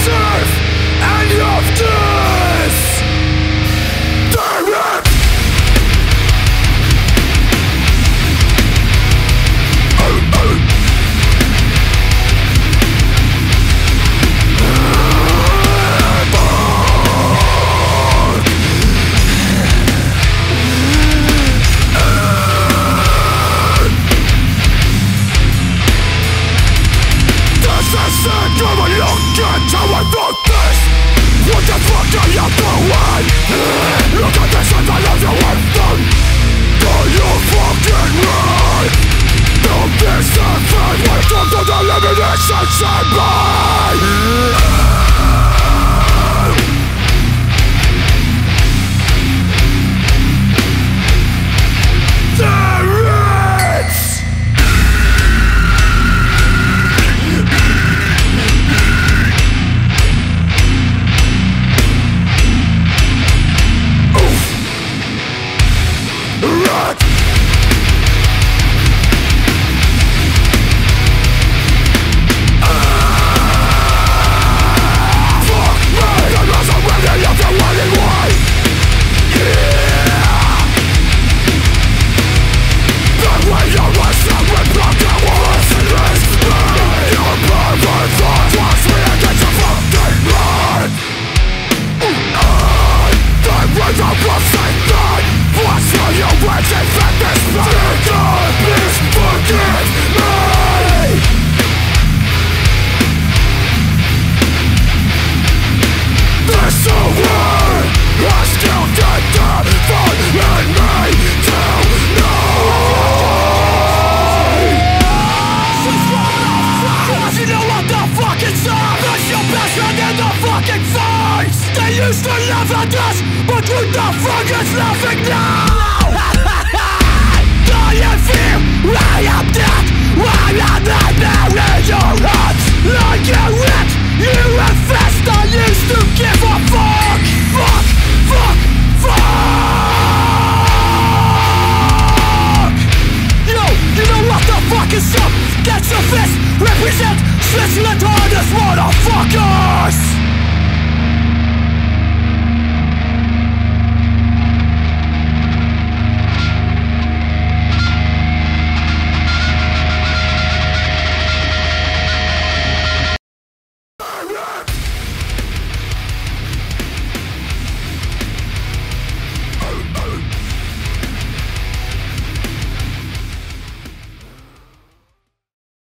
Sir! Answer me! Used to laugh at us But who the fuck is laughing now? Do you fear I am dead? I am nightmare in your heart Like a rat You infest I used to give a fuck Fuck, fuck, fuck Yo, you know what the fuck is up? Get your fist, represent Switzerland hardest motherfuckers